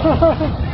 Ha ha ha!